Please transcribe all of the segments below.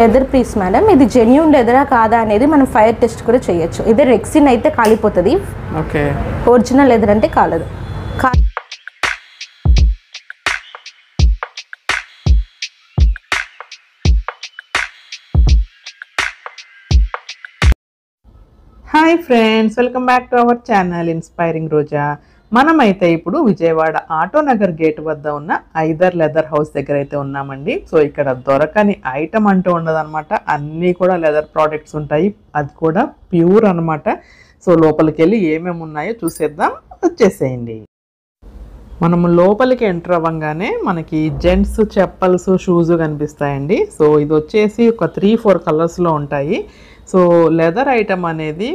Leather piece madam ఇది genuine లెదరా కాదా అనేది మనం ఫైర్ టెస్ట్ కూడా చేయొచ్చు. ఇది రెక్సిన్ అయితే కాలిపోతుంది. ఓకే. ఒరిజినల్ లెదర్ అంటే కాలదు. కా hi friends welcome back to our channel inspiring Roja మనమైతే ఇప్పుడు విజయవాడ ఆటో నగర్ గేట్ వద్ద ఉన్న ఐదర్ లెదర్ హౌస్ దగ్గర అయితే ఉన్నామండి. సో ఇక్కడ దొరకని ఐటమ్ అంటూ ఉండదన్నమాట. అన్నీ కూడా లెదర్ ప్రోడక్ట్స్ ఉంటాయి. అది కూడా ప్యూర్ అనమాట సో లోపలికి వెళ్ళి ఏమేమి ఉన్నాయో చూసేద్దాం. వచ్చేసేయండి. మనము లోపలికి ఎంటర్ అవ్వగానే మనకి జెంట్స్ చెప్పల్స్ షూస్ కనిపిస్తాయండి. సో ఇది వచ్చేసి ఒక త్రీ ఫోర్ కలర్స్లో ఉంటాయి. సో లెదర్ ఐటమ్ అనేది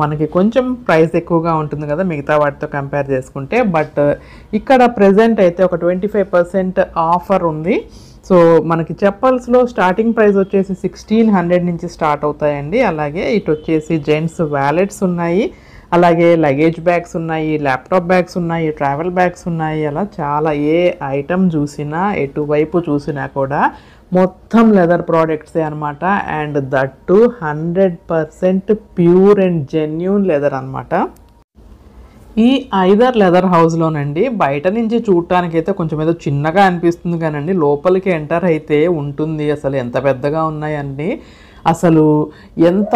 మనకి కొంచెం ప్రైస్ ఎక్కువగా ఉంటుంది కదా మిగతా వాటితో కంపేర్ చేసుకుంటే. బట్ ఇక్కడ ప్రజెంట్ అయితే ఒక ట్వంటీ ఫైవ్ పర్సెంట్ ఆఫర్ ఉంది. సో మనకి చెప్పల్స్లో స్టార్టింగ్ ప్రైస్ వచ్చేసి సిక్స్టీన్ హండ్రెడ్ నుంచి స్టార్ట్ అవుతాయండి. అలాగే ఇటు వచ్చేసి జెంట్స్ వ్యాలెట్స్ ఉన్నాయి. అలాగే లగేజ్ బ్యాగ్స్ ఉన్నాయి ల్యాప్టాప్ బ్యాగ్స్ ఉన్నాయి ట్రావెల్ బ్యాగ్స్ ఉన్నాయి. అలా చాలా ఏ ఐటమ్ చూసినా ఎటువైపు చూసినా కూడా మొత్తం లెదర్ ప్రోడక్ట్సే అనమాట and that hundred percent pure and genuine leather అనమాట ఈ ఐదర్ లెదర్ హౌస్లోనండి బయట నుంచి చూడటానికి అయితే కొంచెం ఏదో చిన్నగా అనిపిస్తుంది కానండి. లోపలికి ఎంటర్ అయితే ఉంటుంది. అసలు ఎంత పెద్దగా ఉన్నాయండి. అసలు ఎంత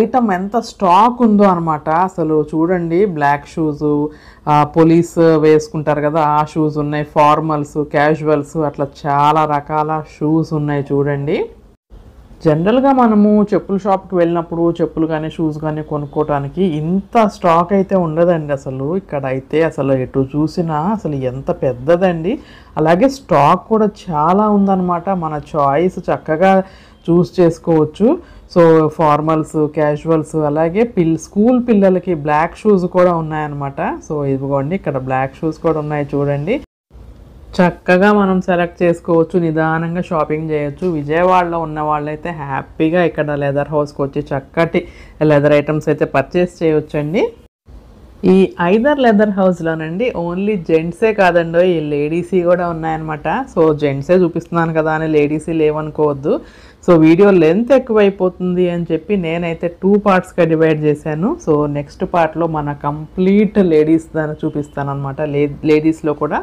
ఐటమ్ ఎంత స్టాక్ ఉందో అనమాట అసలు చూడండి బ్లాక్ షూస్ పోలీస్ వేసుకుంటారు కదా ఆ షూస్ ఉన్నాయి ఫార్మల్స్ క్యాజువల్స్ అట్లా చాలా రకాల షూస్ ఉన్నాయి చూడండి. జనరల్గా మనము చెప్పుల షాప్కి వెళ్ళినప్పుడు చెప్పులు కానీ షూస్ కానీ కొనుక్కోవడానికి ఇంత స్టాక్ అయితే ఉండదండి అసలు. ఇక్కడ అయితే అసలు ఎటు చూసినా అసలు ఎంత పెద్దదండి. అలాగే స్టాక్ కూడా చాలా ఉందన్నమాట. మన చాయిస్ చక్కగా చూస్ చేసుకోవచ్చు. సో ఫార్మల్స్ క్యాజువల్స్ అలాగే పిల్ స్కూల్ పిల్లలకి బ్లాక్ షూస్ కూడా ఉన్నాయన్నమాట. సో ఇదిగోండి ఇక్కడ బ్లాక్ షూస్ కూడా ఉన్నాయి చూడండి. చక్కగా మనం సెలెక్ట్ చేసుకోవచ్చు నిదానంగా షాపింగ్ చేయొచ్చు. విజయవాడలో ఉన్న వాళ్ళైతే హ్యాపీగా ఇక్కడ లెదర్ హౌస్కి వచ్చి చక్కటి లెదర్ ఐటమ్స్ అయితే పర్చేస్ చేయొచ్చండి. ఈ ఐదర్ లెదర్ హౌస్లోనండి ఓన్లీ జెంట్సే కాదండి ఈ లేడీసీ కూడా ఉన్నాయన్నమాట. సో జెంట్సే చూపిస్తున్నాను కదా అని లేడీసీ లేవనుకోవద్దు. సో వీడియో లెంత్ ఎక్కువైపోతుంది అని చెప్పి నేనైతే టూ పార్ట్స్గా డివైడ్ చేశాను. సో నెక్స్ట్ పార్ట్లో మన కంప్లీట్ లేడీస్ దాన్ని చూపిస్తాను అనమాట లే లేడీస్లో కూడా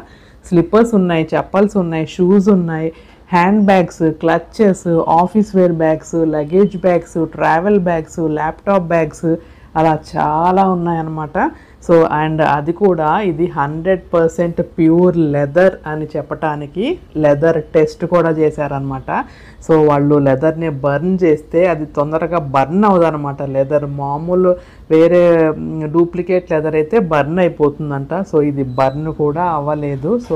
స్లిప్పర్స్ ఉన్నాయి చెప్పల్స్ ఉన్నాయి షూస్ ఉన్నాయి hand bags clutches office wear bags luggage bags travel bags laptop bags అలా చాలా ఉన్నాయన్నమాట. సో అండ్ అది కూడా ఇది హండ్రెడ్ పర్సెంట్ ప్యూర్ లెదర్ అని చెప్పటానికి లెదర్ టెస్ట్ కూడా చేశారనమాట సో వాళ్ళు లెదర్ని బర్న్ చేస్తే అది తొందరగా బర్న్ అవ్వదనమాట లెదర్ మామూలు వేరే డూప్లికేట్ లెదర్ అయితే బర్న్ అయిపోతుందంట. సో ఇది బర్న్ కూడా అవ్వలేదు. సో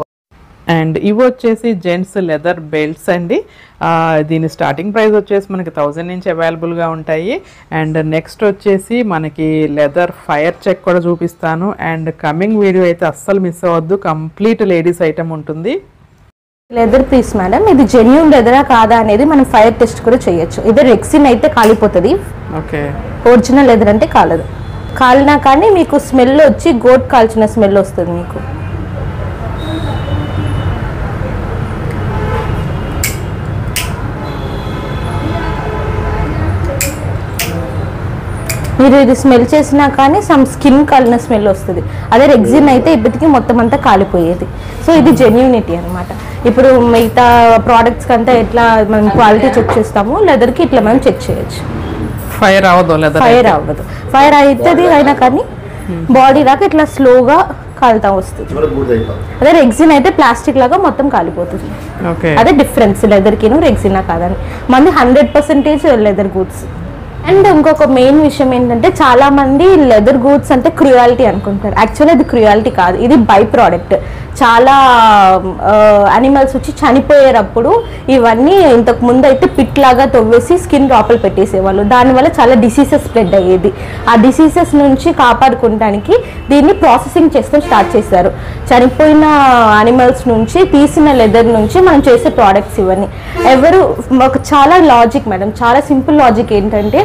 అండ్ ఇవి వచ్చేసి జెంట్స్ లెదర్ బెల్ట్స్ అండి. దీని స్టార్టింగ్ ప్రైస్ వచ్చేసి మనకి థౌజండ్ నుంచి అవైలబుల్గా ఉంటాయి. అండ్ నెక్స్ట్ వచ్చేసి మనకి లెదర్ ఫైర్ చెక్ కూడా చూపిస్తాను. అండ్ కమింగ్ వీడియో అయితే అస్సలు మిస్ అవ్వద్దు. కంప్లీట్ లేడీస్ ఐటమ్ ఉంటుంది. లెదర్ పీస్ మేడం ఇది జెన్యున్ లెదరా కాదా అనేది మనం ఫైర్ టెస్ట్ కూడా చేయొచ్చు. ఇది రెక్సిన్ అయితే కాలిపోతుంది. ఓకే. ఒరిజినల్ లెదర్ అంటే కాలదు. కాలినా కానీ మీకు స్మెల్ వచ్చి గోట్ కాల్చిన స్మెల్ వస్తుంది మీకు. మీరు ఇది స్మెల్ చేసినా కానీ సమ్ స్కిన్ కాలిన స్మెల్ వస్తుంది. అదే రెగ్జిన్ అయితే ఇప్పటికీ మొత్తం అంతా కాలిపోయేది. సో ఇది జెన్యూనిటీ అన్నమాట. ఇప్పుడు మిగతా ప్రోడక్ట్స్ కంతా ఎట్లా మనం క్వాలిటీ చెక్ చేస్తామో లెదర్కి ఇట్లా మనం చెక్ చేయొచ్చు. ఫైర్ అవ్వదు లెదర్ ఫైర్ అవ్వదు. ఫైర్ అవుతుంది అయినా కానీ బాడీ దాకా ఇట్లా స్లోగా కాలుతా వస్తుంది. అదే రెగ్జిన్ అయితే ప్లాస్టిక్ లాగా మొత్తం కాలిపోతుంది. ఓకే అదే డిఫరెన్స్ లెదర్ కిను రెగ్జినా కాదని. మంది hundred percentage leather goods and ఇంకొక మెయిన్ విషయం ఏంటంటే చాలా మంది లెదర్ గూడ్స్ అంటే క్రుయాలిటీ అనుకుంటారు. యాక్చువల్లీ అది క్రుయాలిటీ కాదు. ఇది బై ప్రోడక్ట్ చాలా అనిమల్స్ వచ్చి చనిపోయేటప్పుడు ఇవన్నీ ఇంతకు ముందు అయితే పిట్ లాగా తవ్వేసి స్కిన్ లోపల పెట్టేసేవాళ్ళు. దానివల్ల చాలా డిసీజెస్ స్ప్రెడ్ అయ్యేది. ఆ డిసీజెస్ నుంచి కాపాడుకోవడానికి దీన్ని ప్రాసెసింగ్ చేస్తూ స్టార్ట్ చేశారు. చనిపోయిన అనిమల్స్ నుంచి తీసిన లెదర్ నుంచి మనం చేసే ప్రోడక్ట్స్ ఇవన్నీ. ఎవరు ఒక చాలా లాజిక్ మేడం చాలా సింపుల్ లాజిక్ ఏంటంటే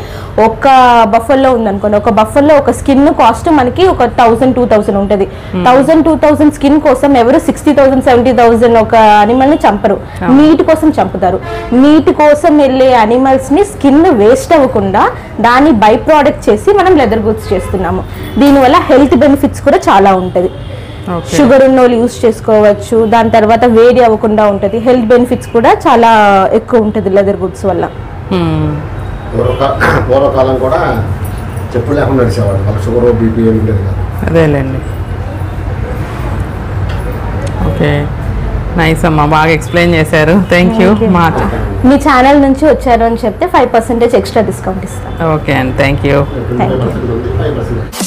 ఒక బఫల్లో ఉందనుకోండి ఒక బఫల్లో ఒక స్కిన్ కాస్ట్ మనకి ఒక థౌసండ్ టూ థౌసండ్ ఉంటుంది. థౌసండ్ టూ థౌసండ్ స్కిన్ కోసం ఎవరు సిక్స్టీ థౌసండ్ సెవెంటీ థౌసండ్ ఒక అనిమల్ని చంపరు మీట్ కోసం చంపుతారు. మీట్ కోసం వెళ్ళే అనిమల్స్ని స్కిన్ వేస్ట్ అవ్వకుండా దాన్ని బై ప్రోడక్ట్ చేసి మనం లెదర్ గుడ్స్ చేస్తున్నాము. దీనివల్ల హెల్త్ బెనిఫిట్స్ కూడా చాలా ఉంటుంది. షుగర్ ఉన్న వాళ్ళు యూస్ చేసుకోవచ్చు. దాని తర్వాత వేడి అవ్వకుండా ఉంటుంది. హెల్త్ బెనిఫిట్స్ కూడా చాలా ఎక్కువ ఉంటుంది లెదర్ గుడ్స్ వల్ల. మ్మ్. పూర్వకా పూర్వకాలం కూడా చెప్పులు లేకుండా నడిచేవాడు వాళ్ళకి షుగర్ బీపీ ఏమి ఉండేది కాదు. అదేలేండి. ఓకే. నైస్ అమ్మా బాగా ఎక్స్ప్లెయిన్ చేశారు. Thank you. Thank you. మా మీ ఛానల్ నుంచి వచ్చారు అని చెప్తే ఫైవ్ పర్సెంటేజ్ ఎక్స్ట్రా డిస్కౌంట్ ఇస్తాం. ఓకే అండి thank you. Thank you. Five percent.